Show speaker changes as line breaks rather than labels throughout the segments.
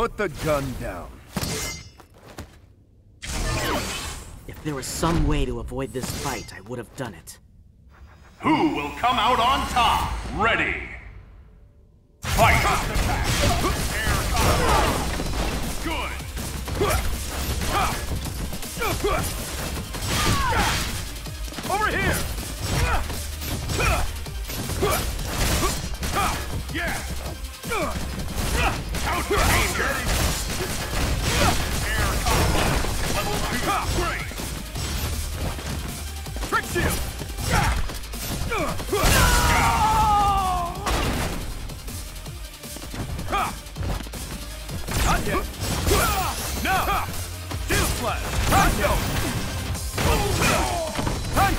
Put the gun down.
If there was some way to avoid this fight, I would have done it.
Who will come out on top? Ready. Fight! Good.
Over here!
Yeah! Counter danger! Air combo! Level 2! Great!
Trick shield! Not yet. No! Steel slash! Time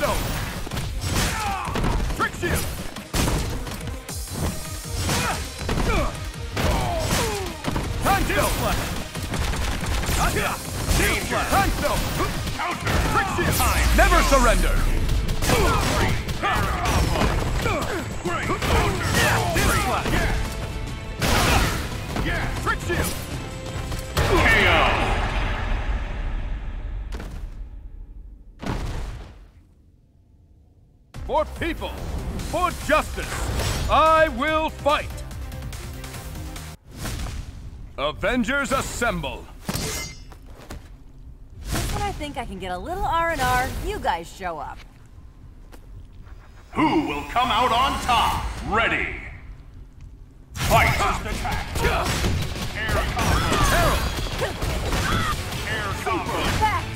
stone! Time! Never surrender! For people, for justice, I will fight! Avengers assemble!
Just when I think I can get a little R&R, you guys show up.
Who will come out on top? Ready. Fight! First attack! Air combo!
Harold!
Air combo!
Fact!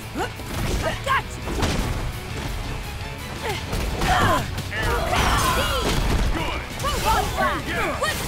Got you!
Air combo! Good!
Robot blast!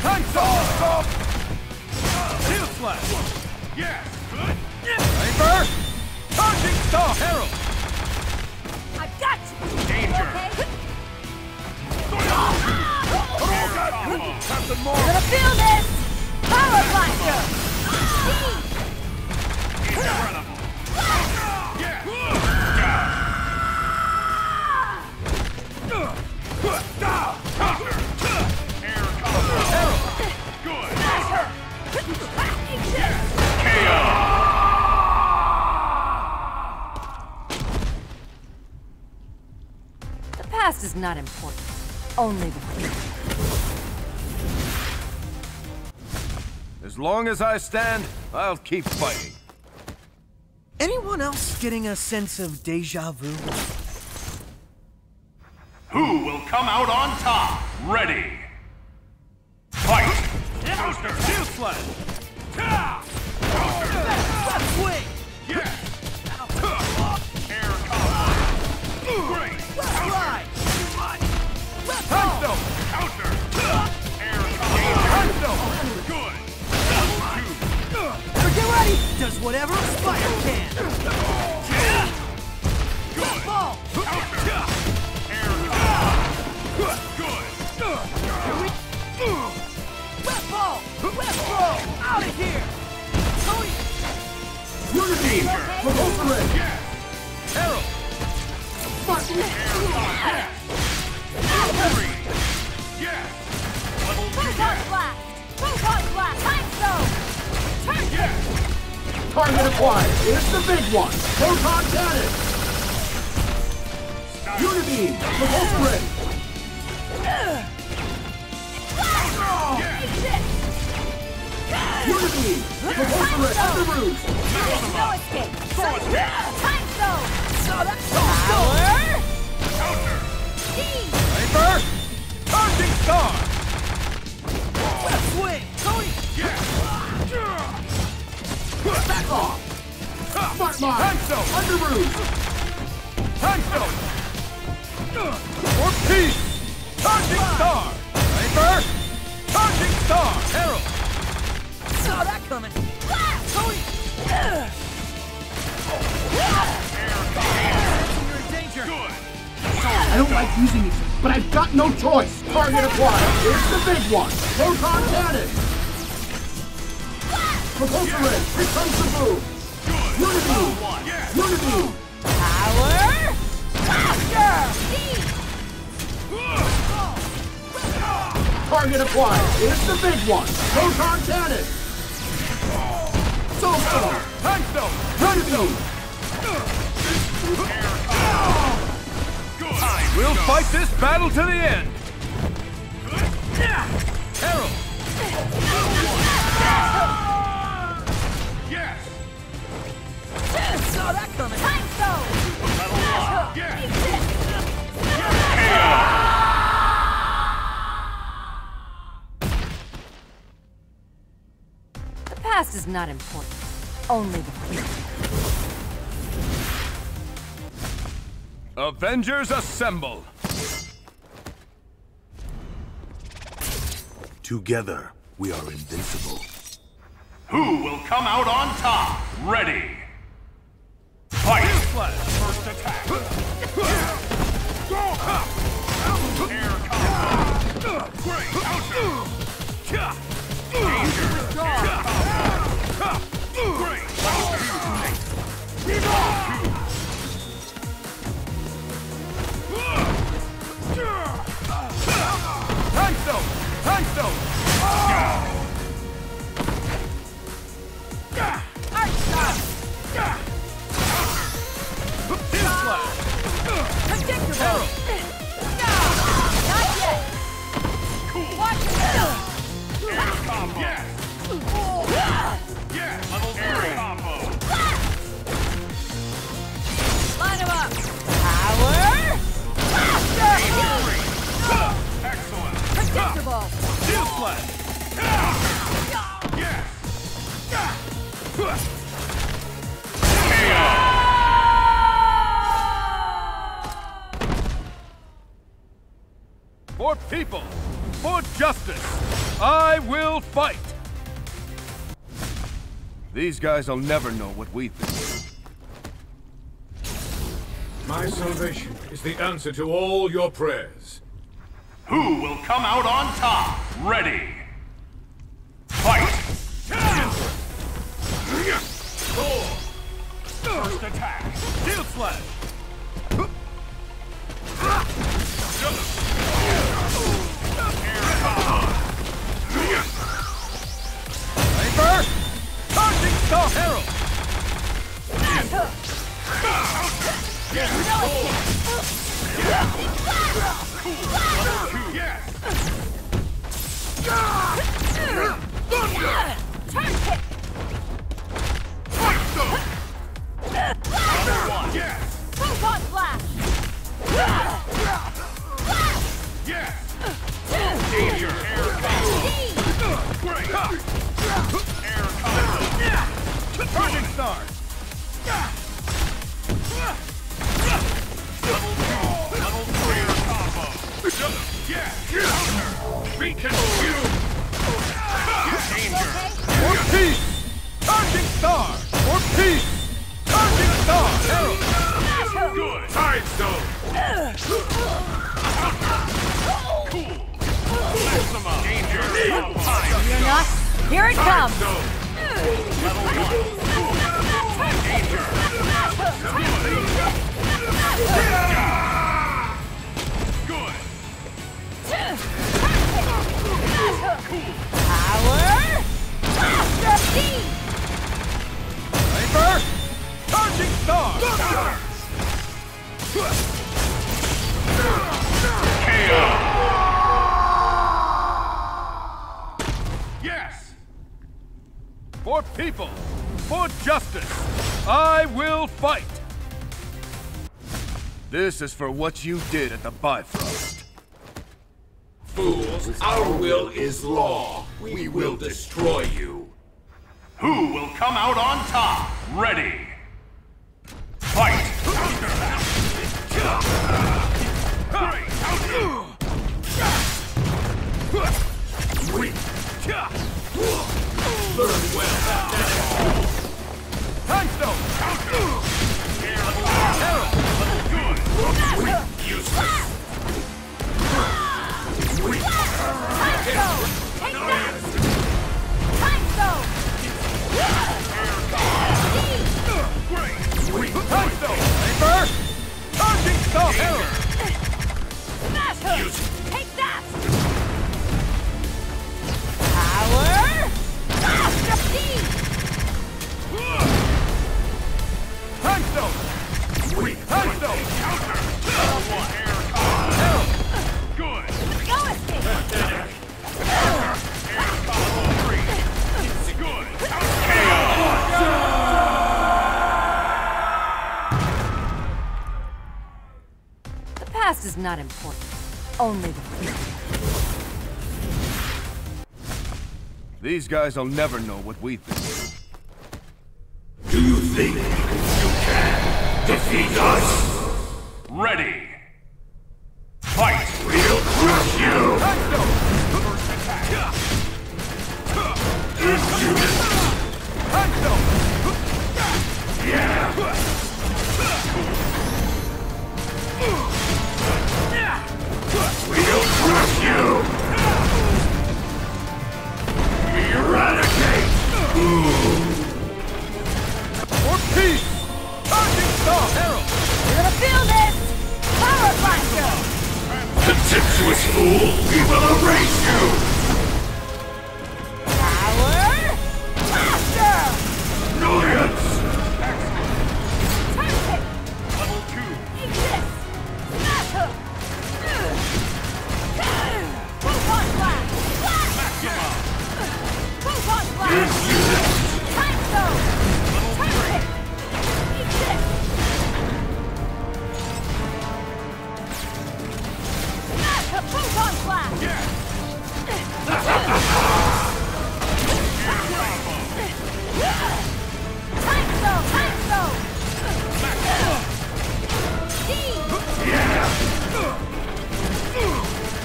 Time stone! Steel slash!
Yes! Good!
Charging star! Harold!
I've got you!
Danger!
Okay?
Air combo!
Captain Marvel!
gonna feel this! Power blaster! Speed! Not important. Only the future.
As long as I stand, I'll keep fighting.
Anyone else getting a sense of deja vu?
Who will come out on top? Ready. Fight! Counter!
Steel slash!
Counter!
Swing!
Yes! Air combo! Great!
Now! Does whatever a spider can!
Good!
Ball!
Counter! Air combo! Good!
Web ball! Web ball! Out of here! Tony!
Danger!
Yes!
Harold!
Three! Yes! Level two!
Proton
Target acquired. It's the big one. Proton cannon. Unibeam. Repulsor ready.
Take this!
Unibeam. Repulsor ready. Under roof.
There's no escape! Time stone! Power!
Counter!
Speed!
Paper! Charging star!
Web swing! Tony!
Yes!
Off. Smart mine.
Time stone!
Under roof.
For peace! Charging Star! Viper! Charging Star! Herald!
Saw that coming. Tony! You're.
I don't like using these, but I've got no choice. Target acquired. Here's the big one. Proton cannon. Propulsor ring. Here comes the boom. Unibeam. Unibeam.
Power! Blaster!
Target acquired. Here's the big one. Proton cannon. Soulstone.
Sunstone!
Unibeam.
We'll fight this battle to the end! Herald!
Saw that coming.
Time Stone!
The past is not important. Only the future.
Avengers assemble!
Together, we are invincible.
Who will come out on top? Ready! Fight! First attack! Air combo! Great
For people! For justice! I will fight! These guys will never know what we've think.
My salvation is the answer to all your prayers.
Who will come out on top? Ready! Fight! First attack!
Steel Slash! This is for what you did at the Bifrost.
Fools, our will is law. We will destroy you.
Who will come out on top? Ready! Fight!
Time stone!
Not important. Only the future.
These guys will never know what we think.
Do you think you can defeat us?
Ready.
For peace! Charging stone! Arrow!
You're gonna feel this! Power Blaster!
Contemptuous fool! We will erase you!
Power Blaster!
Annoyance!
Turn!
Level 2.
Eat! Smash her! Proton Blast! Blast! Proton Blast!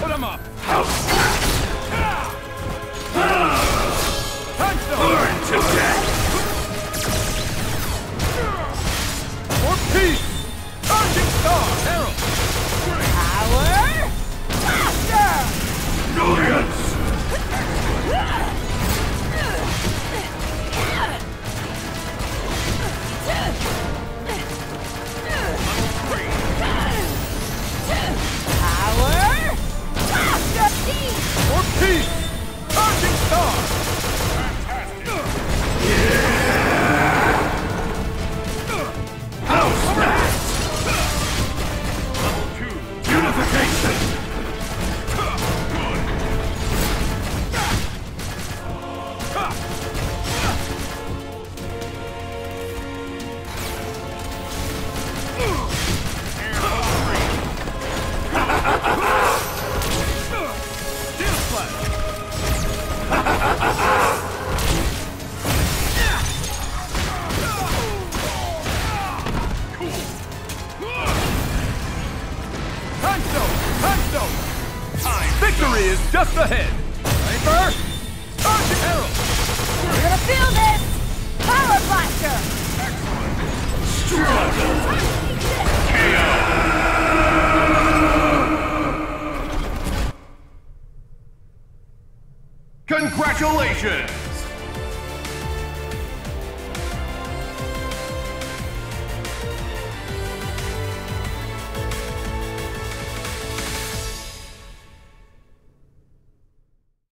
Put him up!
House